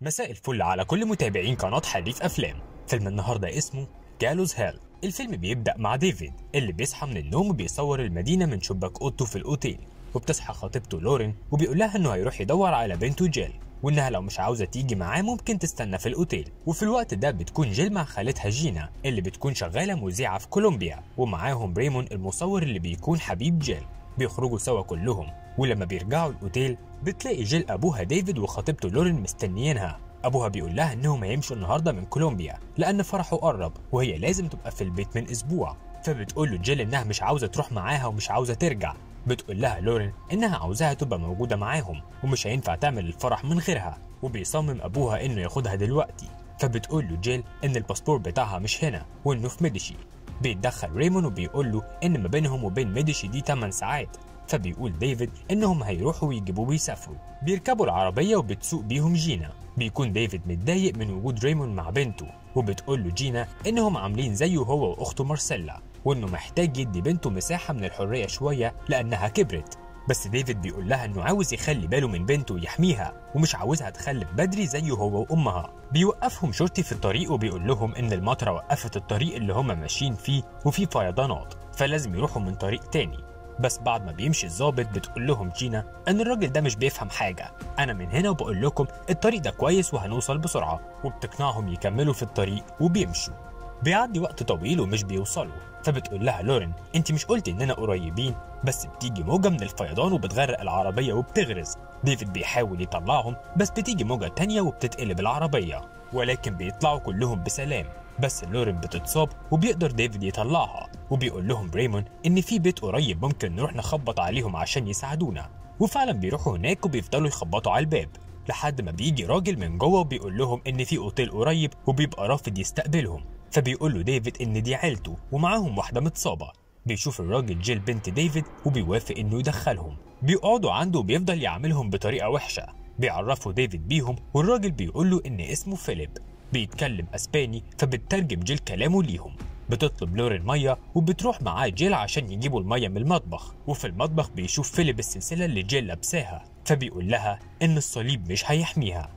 مساء الفل على كل متابعين قناة حريف أفلام. فيلم النهاردة اسمه Gallows Hill. الفيلم بيبدأ مع ديفيد اللي بيصحى من النوم وبيصور المدينة من شباك أوضته في الأوتيل. وبتصحى خطيبته لورين وبيقول لها إنه هيروح يدور على بنته جيل وإنها لو مش عاوزة تيجي معاه ممكن تستنى في الأوتيل. وفي الوقت ده بتكون جيل مع خالتها جينا اللي بتكون شغالة مذيعة في كولومبيا ومعاهم بريمون المصور اللي بيكون حبيب جيل. بيخرجوا سوا كلهم. ولما بيرجعوا الأوتيل بتلاقي جيل أبوها ديفيد وخطيبته لورين مستنيينها. أبوها بيقول لها إنهم هيمشوا النهارده من كولومبيا لأن فرحه قرب وهي لازم تبقى في البيت من أسبوع. فبتقول له جيل إنها مش عاوزة تروح معاها ومش عاوزة ترجع. بتقول لها لورين إنها عاوزاها تبقى موجودة معاهم ومش هينفع تعمل الفرح من غيرها وبيصمم أبوها إنه ياخدها دلوقتي. فبتقول له جيل إن الباسبور بتاعها مش هنا وإنه في ميديشي. بيتدخل ريمون وبيقول له إن ما بينهم وبين ميديشي دي 8 ساعات. فبيقول ديفيد إنهم هيروحوا ويجيبوه ويسافروا بيركبوا العربية وبتسوق بيهم جينا. بيكون ديفيد متضايق من وجود ريمون مع بنته وبتقول له جينا إنهم عاملين زيه هو وأخته مارسيلا وإنه محتاج يدي بنته مساحة من الحرية شوية لأنها كبرت. بس ديفيد بيقول لها إنه عاوز يخلي باله من بنته ويحميها ومش عاوزها تخلف بدري زيه هو وأمها. بيوقفهم شرطي في الطريق وبيقول لهم إن المطرة وقفت الطريق اللي هما ماشيين فيه وفيه فيضانات فلازم يروحوا من طريق تاني. بس بعد ما بيمشي الظابط بتقول لهم جينا إن الراجل ده مش بيفهم حاجة. أنا من هنا وبقول لكم الطريق ده كويس وهنوصل بسرعة. وبتقنعهم يكملوا في الطريق وبيمشوا. بيعدي وقت طويل ومش بيوصلوا. فبتقول لها لورين أنت مش قلتي إننا قريبين؟ بس بتيجي موجة من الفيضان وبتغرق العربية وبتغرز. ديفيد بيحاول يطلعهم بس بتيجي موجة تانية وبتتقلب العربية. ولكن بيطلعوا كلهم بسلام. بس لورين بتتصاب وبيقدر ديفيد يطلعها وبيقول لهم بريمون إن في بيت قريب ممكن نروح نخبط عليهم عشان يساعدونا. وفعلا بيروحوا هناك وبيفضلوا يخبطوا على الباب. لحد ما بيجي راجل من جوه وبيقول لهم إن في أوتيل قريب وبيبقى رافض يستقبلهم. فبيقول له ديفيد إن دي عيلته ومعاهم واحدة متصابة. بيشوف الراجل جيل بنت ديفيد وبيوافق إنه يدخلهم. بيقعدوا عنده وبيفضل يعاملهم بطريقة وحشة. بيعرفوا ديفيد بيهم والراجل بيقول له إن اسمه فيليب. بيتكلم أسباني فبتترجم جيل كلامه ليهم. بتطلب لورين ميه وبتروح معاه جيل عشان يجيبوا الميه من المطبخ. وفي المطبخ بيشوف فيليب السلسلة اللي جيل لابساها فبيقول لها إن الصليب مش هيحميها.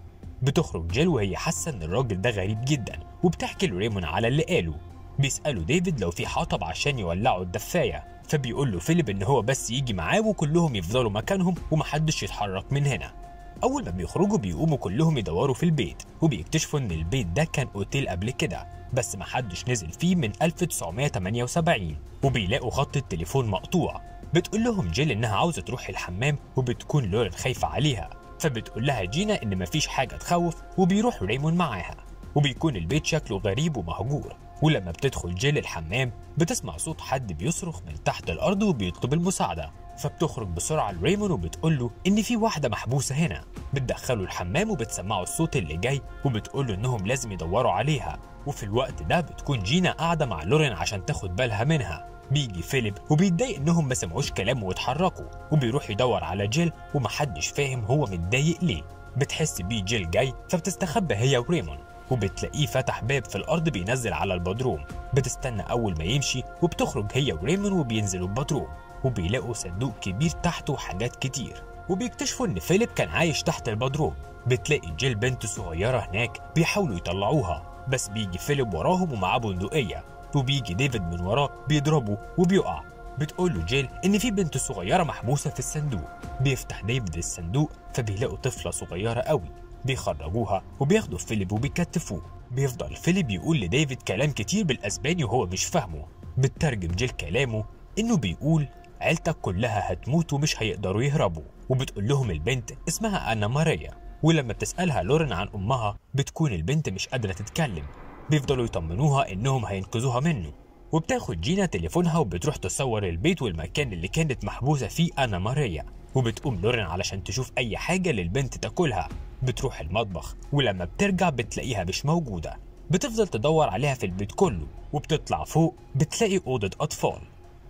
بتخرج جيل وهي حاسة إن الراجل ده غريب جدا وبتحكي لريمون على اللي قاله. بيسألوا ديفيد لو في حطب عشان يولعوا الدفاية. فبيقول له فيليب إن هو بس يجي معاه وكلهم يفضلوا مكانهم ومحدش يتحرك من هنا. اول ما بيخرجوا بيقوموا كلهم يدوروا في البيت وبيكتشفوا إن البيت ده كان أوتيل قبل كده بس محدش نزل فيه من 1978 وبيلاقوا خط التليفون مقطوع. بتقول لهم جيل إنها عاوزة تروح الحمام وبتكون لورين خايفه عليها. فبتقول لها جينا إن مفيش حاجة تخوف وبيروح ريمون معاها. وبيكون البيت شكله غريب ومهجور. ولما بتدخل جيل الحمام بتسمع صوت حد بيصرخ من تحت الأرض وبيطلب المساعدة. فبتخرج بسرعة لريمون وبتقول له إن في واحدة محبوسة هنا. بتدخله الحمام وبتسمعه الصوت اللي جاي وبتقول له إنهم لازم يدوروا عليها. وفي الوقت ده بتكون جينا قاعدة مع لورين عشان تاخد بالها منها. بيجي فيليب وبيتضايق إنهم ما سمعوش كلامه واتحركوا. وبيروح يدور على جيل ومحدش فاهم هو متضايق ليه. بتحس بيه جيل جاي فبتستخبى هي وريمون. وبتلاقيه فتح باب في الأرض بينزل على البدروم. بتستنى أول ما يمشي وبتخرج هي وريمون وبينزلوا البدروم. وبيلاقوا صندوق كبير تحته حاجات كتير. وبيكتشفوا إن فيليب كان عايش تحت البدروم. بتلاقي جيل بنت صغيرة هناك بيحاولوا يطلعوها. بس بيجي فيليب وراهم ومعاه بندقية. وبيجي ديفيد من وراه بيضربه وبيقع. بتقول له جيل إن في بنت صغيرة محبوسة في الصندوق. بيفتح ديفيد الصندوق فبيلاقوا طفلة صغيرة قوي. بيخرجوها وبياخدوا فيليب وبيكتفوه. بيفضل فيليب يقول لديفيد كلام كتير بالأسباني وهو مش فاهمه. بتترجم جيل كلامه إنه بيقول عيلتك كلها هتموت ومش هيقدروا يهربوا. وبتقول لهم البنت اسمها أنا ماريا. ولما بتسألها لورين عن أمها بتكون البنت مش قادرة تتكلم. بيفضلوا يطمنوها إنهم هينقذوها منه. وبتاخد جينا تليفونها وبتروح تصور البيت والمكان اللي كانت محبوسة فيه أنا ماريا. وبتقوم لورين علشان تشوف أي حاجة للبنت تاكلها. بتروح المطبخ ولما بترجع بتلاقيها مش موجودة. بتفضل تدور عليها في البيت كله. وبتطلع فوق بتلاقي أوضة أطفال.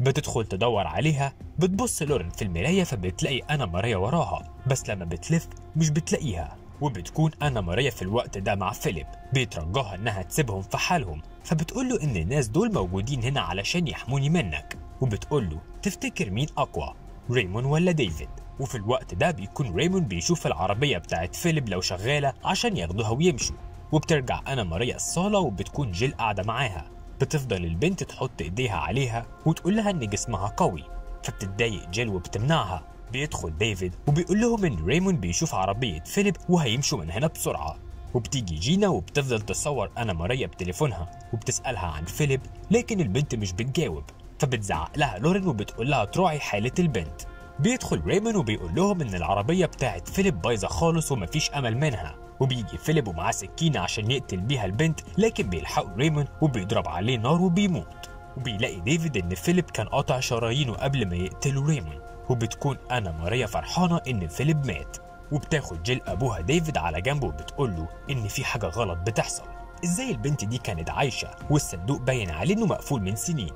بتدخل تدور عليها بتبص لورين في المراية فبتلاقي أنا ماريا وراها. بس لما بتلف مش بتلاقيها. وبتكون أنا ماريا في الوقت ده مع فيليب بيترجاها إنها تسيبهم في حالهم. فبتقول له إن الناس دول موجودين هنا علشان يحموني منك. وبتقول له تفتكر مين أقوى؟ ريمون ولا ديفيد؟ وفي الوقت ده بيكون ريمون بيشوف العربية بتاعت فيليب لو شغالة عشان ياخدوها ويمشوا. وبترجع أنا ماريا الصالة وبتكون جيل قاعدة معاها. بتفضل البنت تحط ايديها عليها وتقول لها إن جسمها قوي فبتتضايق جيل وبتمنعها. بيدخل ديفيد وبيقول لهم إن ريمون بيشوف عربية فيليب وهيمشوا من هنا بسرعة. وبتيجي جينا وبتفضل تصور أنا ماريا بتليفونها وبتسألها عن فيليب لكن البنت مش بتجاوب فبتزعق لها لورين وبتقول لها تراعي حالة البنت. بيدخل ريمون وبيقول لهم إن العربية بتاعت فيليب بايظة خالص ومفيش أمل منها. وبيجي فيليب ومعاه سكينة عشان يقتل بيها البنت لكن بيلحقه ريمون وبيضرب عليه نار وبيموت. وبيلاقي ديفيد إن فيليب كان قاطع شرايينه قبل ما يقتله ريمون وبتكون أنا ماريا فرحانة إن فيليب مات. وبتاخد جيل أبوها ديفيد على جنبه وبتقول له إن في حاجة غلط بتحصل. إزاي البنت دي كانت عايشة والصندوق باين عليه إنه مقفول من سنين.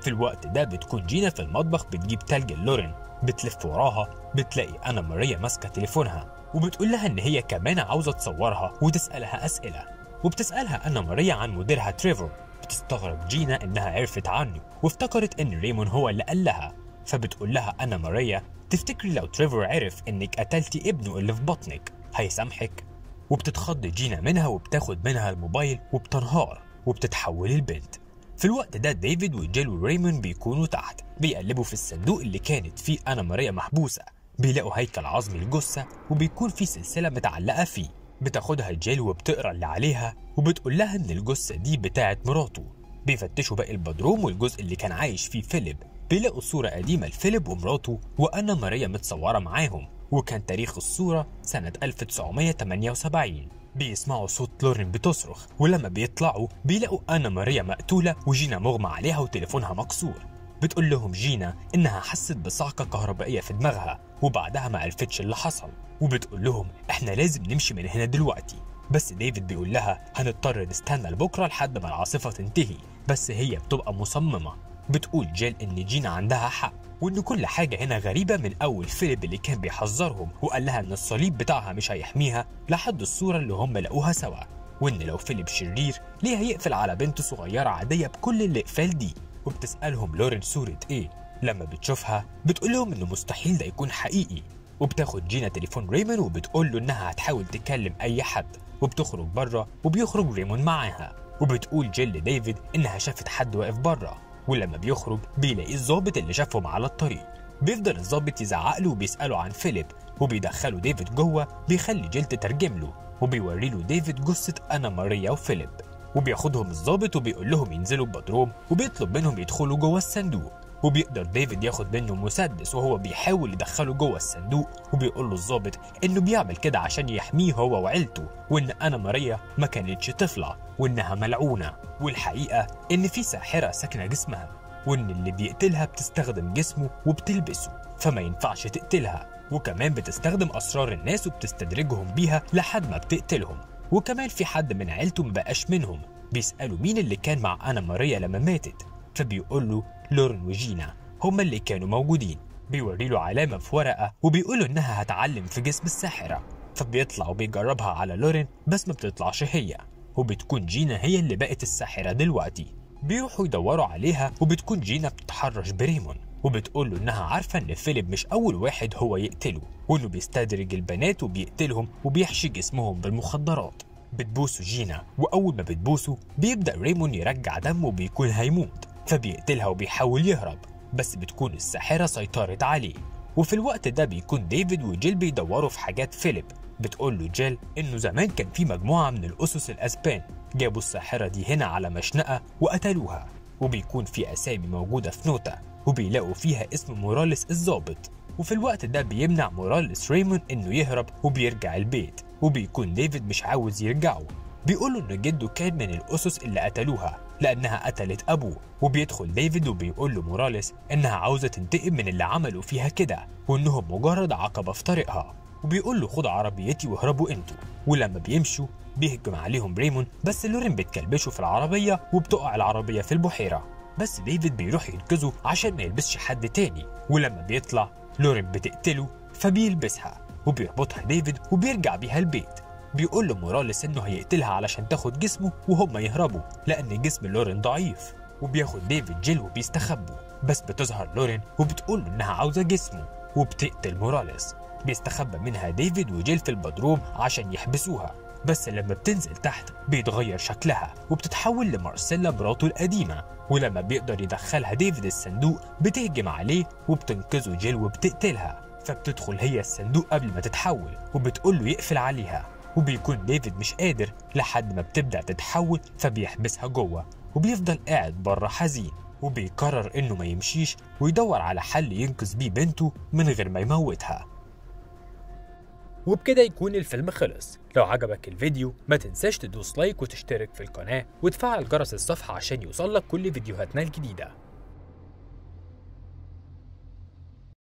في الوقت ده بتكون جينا في المطبخ بتجيب تلج لورين بتلف وراها بتلاقي أنا ماريا ماسكة تليفونها. وبتقول لها إن هي كمان عاوزة تصورها وتسألها أسئلة. وبتسألها أنا ماريا عن مديرها تريفور. بتستغرب جينا إنها عرفت عنه وافتكرت إن ريمون هو اللي قال لها. فبتقول لها أنا ماريا تفتكري لو تريفور عرف إنك قتلتي ابنه اللي في بطنك؟ هيسامحك؟ وبتتخض جينا منها وبتاخد منها الموبايل وبتنهار وبتتحول البنت. في الوقت ده ديفيد وجيل وريمون بيكونوا تحت بيقلبوا في الصندوق اللي كانت فيه أنا ماريا محبوسة. بيلاقوا هيكل عظمي لجثة وبيكون في سلسلة متعلقة فيه. بتاخدها جيل وبتقرأ اللي عليها وبتقول لها إن الجثة دي بتاعت مراته. بيفتشوا باقي البدروم والجزء اللي كان عايش فيه فيليب. بيلاقوا صورة قديمة لفيليب ومراته وأنا ماريا متصورة معاهم. وكان تاريخ الصورة سنة 1978 بيسمعوا صوت لورين بتصرخ ولما بيطلعوا بيلاقوا أنا ماريا مقتولة وجينا مغمى عليها وتليفونها مكسور. بتقول لهم جينا إنها حست بصعقة كهربائية في دماغها وبعدها ما عرفتش اللي حصل. وبتقول لهم إحنا لازم نمشي من هنا دلوقتي. بس ديفيد بيقول لها هنضطر نستنى لبكرة لحد ما العاصفة تنتهي. بس هي بتبقى مصممة. بتقول جيل إن جينا عندها حق وإن كل حاجة هنا غريبة من أول فيليب اللي كان بيحذرهم وقال لها إن الصليب بتاعها مش هيحميها لحد الصورة اللي هم لقوها سوا. وإن لو فيليب شرير ليه هيقفل على بنت صغيرة عادية بكل الأقفال دي؟ وبتسألهم لورين صورة إيه. لما بتشوفها بتقول لهم إنه مستحيل ده يكون حقيقي. وبتاخد جينا تليفون ريمون وبتقول له إنها هتحاول تكلم أي حد. وبتخرج بره وبيخرج ريمون معاها. وبتقول جيل لديفيد إنها شافت حد واقف بره ولما بيخرج بيلاقي الظابط اللي شافهم على الطريق. بيفضل الظابط يزعق له وبيسأله عن فيليب. وبيدخله ديفيد جوه بيخلي جيل تترجم له. وبيوري له ديفيد جثة أنا ماريا وفيليب. وبياخدهم الظابط وبيقول لهم ينزلوا البدروم وبيطلب منهم يدخلوا جوه الصندوق. وبيقدر ديفيد ياخد منه مسدس وهو بيحاول يدخله جوه الصندوق. وبيقول له الظابط إنه بيعمل كده عشان يحميه هو وعيلته وإن أنا ماريا ما كانتش طفلة وإنها ملعونة. والحقيقة إن في ساحرة ساكنة جسمها وإن اللي بيقتلها بتستخدم جسمه وبتلبسه فما ينفعش تقتلها. وكمان بتستخدم أسرار الناس وبتستدرجهم بيها لحد ما بتقتلهم. وكمان في حد من عيلته مبقاش منهم. بيسألوا مين اللي كان مع أنا ماريا لما ماتت. فبيقول له لورين وجينا هما اللي كانوا موجودين. بيوري له علامة في ورقة وبيقول له إنها هتعلم في جسم الساحرة. فبيطلع وبيجربها على لورين بس ما بتطلعش هي. وبتكون جينا هي اللي بقت الساحرة دلوقتي. بيروحوا يدوروا عليها وبتكون جينا بتتحرش بريمون. وبتقول له إنها عارفة إن فيليب مش أول واحد هو يقتله وانه بيستدرج البنات وبيقتلهم وبيحشي جسمهم بالمخدرات. بتبوسه جينا وأول ما بتبوسه بيبدأ ريمون يرجع دم وبيكون هيموت فبيقتلها وبيحاول يهرب بس بتكون الساحرة سيطرت عليه. وفي الوقت ده بيكون ديفيد وجيل بيدوروا في حاجات فيليب. بتقول له جيل إنه زمان كان في مجموعة من القسس الأسبان جابوا الساحرة دي هنا على مشنقة وقتلوها وبيكون في أسامي موجودة في نوتة. وبيلاقوا فيها اسم موراليس الضابط. وفي الوقت ده بيمنع موراليس ريمون إنه يهرب وبيرجع البيت وبيكون ديفيد مش عاوز يرجعه بيقولوا ان جده كان من الأسس اللي قتلوها لأنها قتلت أبوه. وبيدخل ديفيد وبيقول له موراليس إنها عاوزة تنتقم من اللي عملوا فيها كده وإنهم مجرد عقبة في طريقها. وبيقول له خد عربيتي واهربوا أنتوا. ولما بيمشوا بيهجم عليهم ريمون بس لورين بتكلبشه في العربية وبتقع العربية في البحيرة. بس ديفيد بيروح ينقذه عشان ما يلبسش حد تاني. ولما بيطلع لورين بتقتله فبيلبسها وبيربطها ديفيد وبيرجع بيها البيت. بيقول له موراليس إنه هيقتلها علشان تاخد جسمه وهم يهربوا لأن جسم لورين ضعيف وبياخد ديفيد جيل وبيستخبوا بس بتظهر لورين وبتقول له إنها عاوزة جسمه وبتقتل موراليس. بيستخبى منها ديفيد وجيل في البدروم عشان يحبسوها. بس لما بتنزل تحت بيتغير شكلها وبتتحول لمارسيلا مراته القديمة. ولما بيقدر يدخلها ديفيد الصندوق بتهجم عليه وبتنقذه جيل وبتقتلها. فبتدخل هي الصندوق قبل ما تتحول وبتقول له يقفل عليها. وبيكون ديفيد مش قادر لحد ما بتبدأ تتحول فبيحبسها جوه وبيفضل قاعد بره حزين. وبيقرر إنه ما يمشيش ويدور على حل ينقذ بيه بنته من غير ما يموتها. وبكده يكون الفيلم خلص. لو عجبك الفيديو ما تنساش تدوس لايك وتشترك في القناة وتفعل جرس الصفحة عشان يوصلك كل فيديوهاتنا الجديدة.